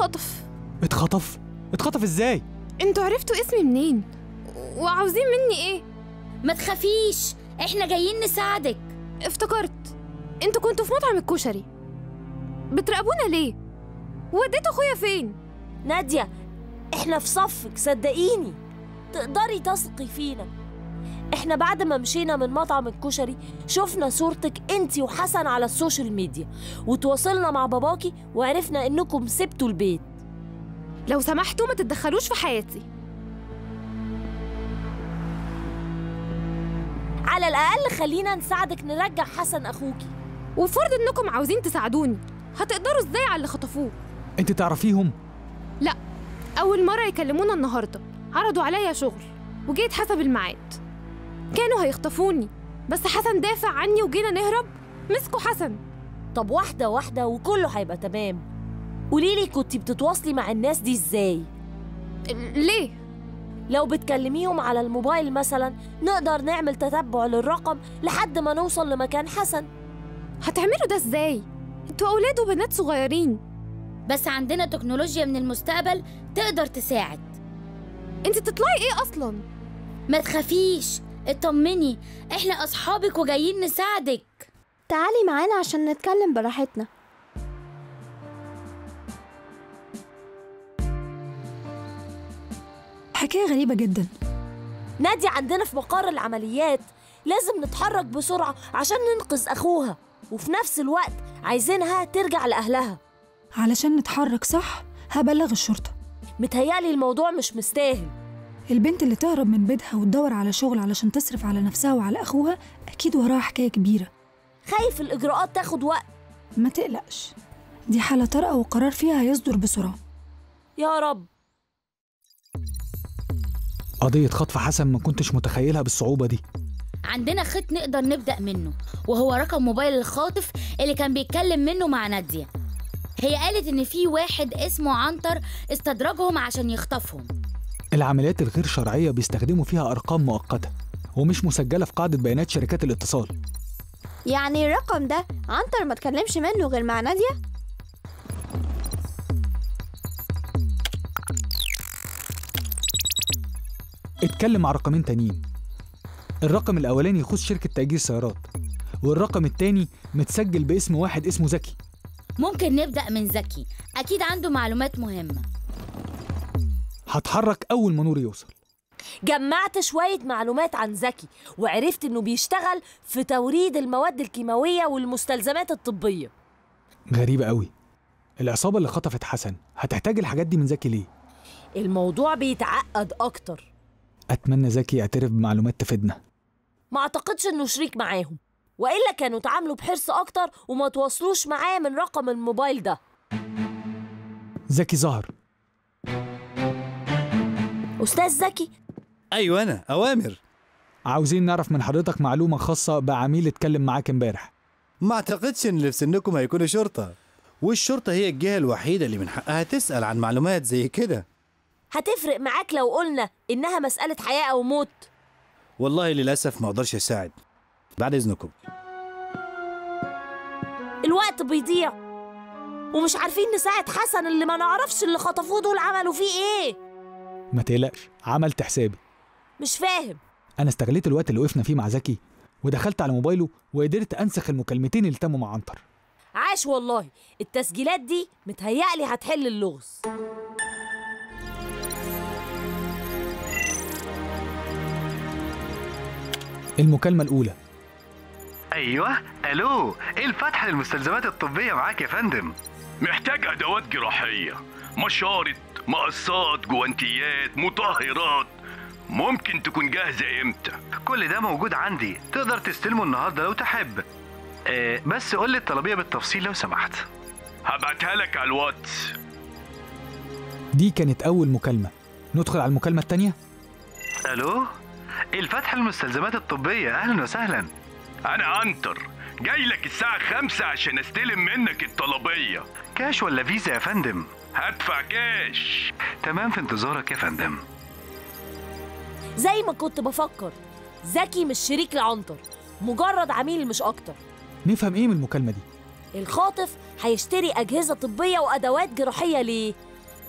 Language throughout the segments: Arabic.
اتخطف. اتخطف؟ اتخطف إزاي؟ أنتوا عرفتوا اسمي منين؟ وعاوزين مني إيه؟ ما تخافيش إحنا جايين نساعدك. افتكرت. أنتوا كنتوا في مطعم الكشري. بتراقبونا ليه؟ وديتوا اخويا فين؟ نادية إحنا في صفك صدقيني. تقدري تثقي فينا. إحنا بعد ما مشينا من مطعم الكشري شفنا صورتك انتي وحسن على ال social media وتواصلنا مع باباكي وعرفنا إنكم سبتوا البيت. لو سمحتوا ما تتدخلوش في حياتي. على الأقل خلينا نساعدك نرجع حسن أخوكي. وفرض إنكم عاوزين تساعدوني هتقدروا إزاي على اللي خطفوه؟ أنت تعرفيهم؟ لا أول مرة يكلمونا النهارده عرضوا عليا شغل وجيت حسب الميعاد. كانوا هيخطفوني. بس حسن دافع عني وجينا نهرب. مسكوا حسن. طب واحدة واحدة وكله هيبقى تمام. قوليلي كنتي بتتواصلي مع الناس دي إزاي؟ ليه؟ لو بتكلميهم على الموبايل مثلا نقدر نعمل تتبع للرقم لحد ما نوصل لمكان حسن. هتعملوا ده إزاي؟ أنتوا أولاد وبنات صغيرين. بس عندنا تكنولوجيا من المستقبل تقدر تساعد. انت تطلعي إيه أصلا؟ ما تخافيش. اطمني إحنا اصحابك وجايين نساعدك. تعالي معانا عشان نتكلم براحتنا. حكاية غريبة جدا. نادية عندنا في مقر العمليات. لازم نتحرك بسرعة عشان ننقذ أخوها. وفي نفس الوقت عايزينها ترجع لأهلها. علشان نتحرك صح؟ هبلغ الشرطة. متهيألي الموضوع مش مستاهل. البنت اللي تهرب من بيتها وتدور على شغل علشان تصرف على نفسها وعلى أخوها أكيد وراها حكاية كبيرة. خايف الإجراءات تاخد وقت. ما تقلقش. دي حالة طارئة وقرار فيها هيصدر بسرعة. يا رب. قضية خطف حسن ما كنتش متخيلها بالصعوبة دي. عندنا خط نقدر نبدأ منه وهو رقم موبايل الخاطف اللي كان بيتكلم منه مع نادية. هي قالت إن في واحد اسمه عنتر استدرجهم عشان يخطفهم. العمليات الغير شرعية بيستخدموا فيها أرقام مؤقتة ومش مسجلة في قاعدة بيانات شركات الاتصال. يعني الرقم ده عنتر ما تكلمش منه غير مع نادية؟ اتكلم مع رقمين تانيين. الرقم الأولاني يخص شركة تأجير سيارات والرقم التاني متسجل باسم واحد اسمه زكي. ممكن نبدأ من زكي. أكيد عنده معلومات مهمة. هتحرك أول ما نور يوصل. جمعت شوية معلومات عن زكي وعرفت إنه بيشتغل في توريد المواد الكيماوية والمستلزمات الطبية. غريبة قوي العصابة اللي خطفت حسن هتحتاج الحاجات دي من زكي ليه؟ الموضوع بيتعقد أكتر. أتمنى زكي يعترف بمعلومات تفيدنا. ما أعتقدش إنه شريك معاهم. وإلا كانوا تعاملوا بحرص أكتر وما تواصلوش معاه من رقم الموبايل ده. زكي ظهر. أستاذ زكي. أيوه أنا أوامر. عاوزين نعرف من حضرتك معلومة خاصة بعميل اتكلم معاك امبارح. ما أعتقدش إن اللي في سنكم هيكونوا شرطة. والشرطة هي الجهة الوحيدة اللي من حقها تسأل عن معلومات زي كده. هتفرق معاك لو قلنا إنها مسألة حياة أو موت. والله للأسف ما أقدرش أساعد. بعد إذنكم. الوقت بيضيع. ومش عارفين نساعد حسن اللي ما نعرفش اللي خطفوه دول عملوا فيه إيه. ما تقلقش عملت حسابي. مش فاهم. أنا استغليت الوقت اللي وقفنا فيه مع زكي ودخلت على موبايله وقدرت أنسخ المكالمتين اللي تموا مع عنتر. عاش والله. التسجيلات دي متهيألي هتحل اللغز. المكالمة الأولى. أيوه ألو إيه الفتح للمستلزمات الطبية معاك يا فندم؟ محتاج أدوات جراحية. مشارط مقصات جوانتيات مطهرات. ممكن تكون جاهزة إمتى؟ كل ده موجود عندي. تقدر تستلمه النهارده لو تحب. آه بس قول لي الطلبية بالتفصيل لو سمحت. هبعتها لك على الواتس. دي كانت أول مكالمة. ندخل على المكالمة التانية؟ ألو؟ الفتح المستلزمات الطبية. أهلا وسهلا. أنا عنتر جاي لك الساعة خمسة عشان أستلم منك الطلبية. كاش ولا فيزا يا فندم؟ هدفع كاش تمام في انتظارك يا فندم. زي ما كنت بفكر زكي مش شريك لعنتر مجرد عميل مش أكتر. نفهم إيه من المكالمة دي؟ الخاطف هيشتري أجهزة طبية وأدوات جراحية ليه؟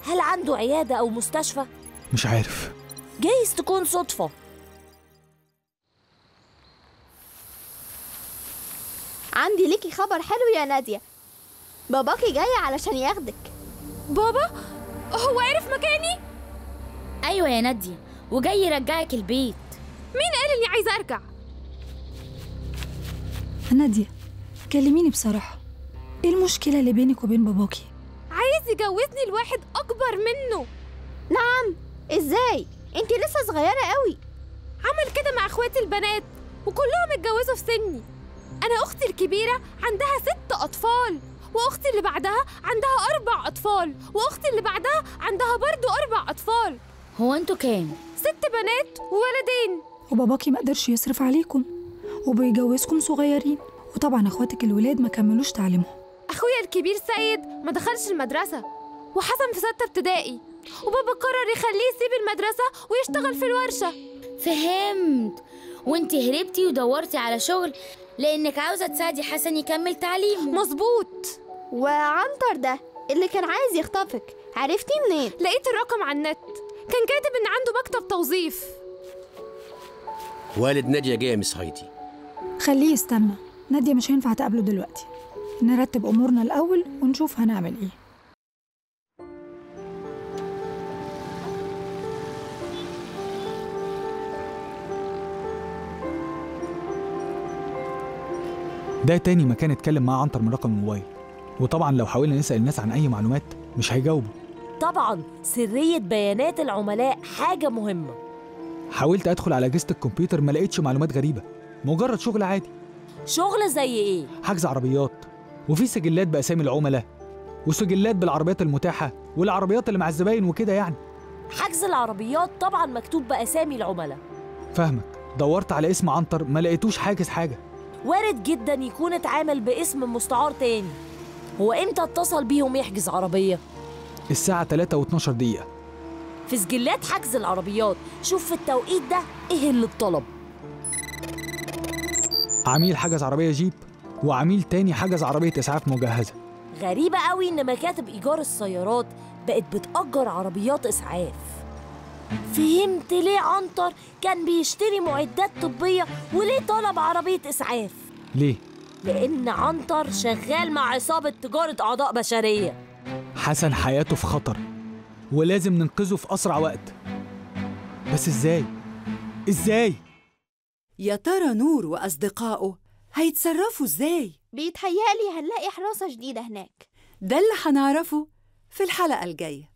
هل عنده عيادة أو مستشفى؟ مش عارف. جايز تكون صدفة. عندي ليكي خبر حلو يا نادية. باباكي جاي علشان ياخدك. بابا؟ هو عرف مكاني؟ أيوه يا نادية وجاي يرجعك البيت. مين قال إني عايزة أرجع؟ نادية كلميني بصراحة. إيه المشكلة اللي بينك وبين باباكي؟ عايز يجوزني لواحد أكبر منه. نعم إزاي؟ انتي لسه صغيرة قوي. عمل كده مع أخواتي البنات وكلهم اتجوزوا في سني. أنا أختي الكبيرة عندها ست أطفال. واختي اللي بعدها عندها أربع أطفال واختي اللي بعدها عندها برضو أربع أطفال. هو أنتوا كام؟ ست بنات وولدين. وباباكي ما قدرش يصرف عليكم وبيجوزكم صغيرين. وطبعا أخواتك الولاد ما كملوش تعليمهم. أخويا الكبير سيد ما دخلش المدرسة وحسن في ستة ابتدائي. وبابا قرر يخليه يسيب المدرسة ويشتغل في الورشة. فهمت. وانت هربتي ودورتي على شغل لأنك عاوزة تساعدي حسن يكمل تعليمه. مظبوط. وعنتر ده اللي كان عايز يخطفك. عرفتي منين؟ لقيت الرقم على النت. كان كاتب إن عنده مكتب توظيف. والد نادية جاي يا مس هايدي خليه يستنى. نادية مش هينفع تقابله دلوقتي. نرتب أمورنا الأول ونشوف هنعمل إيه. ده تاني مكان اتكلم معاه عنتر من رقم الموبايل. وطبعا لو حاولنا نسأل الناس عن أي معلومات مش هيجاوبوا. طبعا سرية بيانات العملاء حاجة مهمة. حاولت أدخل على أجهزة الكمبيوتر ما لقيتش معلومات غريبة. مجرد شغل عادي. شغل زي إيه؟ حجز عربيات. وفي سجلات بأسامي العملاء. وسجلات بالعربيات المتاحة والعربيات اللي مع الزباين وكده يعني. حجز العربيات طبعا مكتوب بأسامي العملاء. فاهمك. دورت على اسم عنتر ما لقيتوش حاجز حاجة. وارد جدا يكون اتعامل باسم مستعار تاني. هو إمتى اتصل بيهم يحجز عربية؟ الساعة 3 و12 دقيقة. في سجلات حجز العربيات. شوف في التوقيت ده إيه اللي اتطلب. عميل حجز عربية جيب وعميل تاني حجز عربية إسعاف مجهزة. غريبة قوي إن مكاتب إيجار السيارات بقت بتأجر عربيات إسعاف. فهمت ليه عنتر كان بيشتري معدات طبية وليه طلب عربية إسعاف ليه؟ لأن عنتر شغال مع عصابة تجارة أعضاء بشرية حسن حياته في خطر ولازم ننقذه في أسرع وقت بس إزاي؟ إزاي؟ يا ترى نور وأصدقائه هيتصرفوا إزاي؟ بيتهيألي هنلاقي حراسة جديدة هناك ده اللي هنعرفه في الحلقة الجاية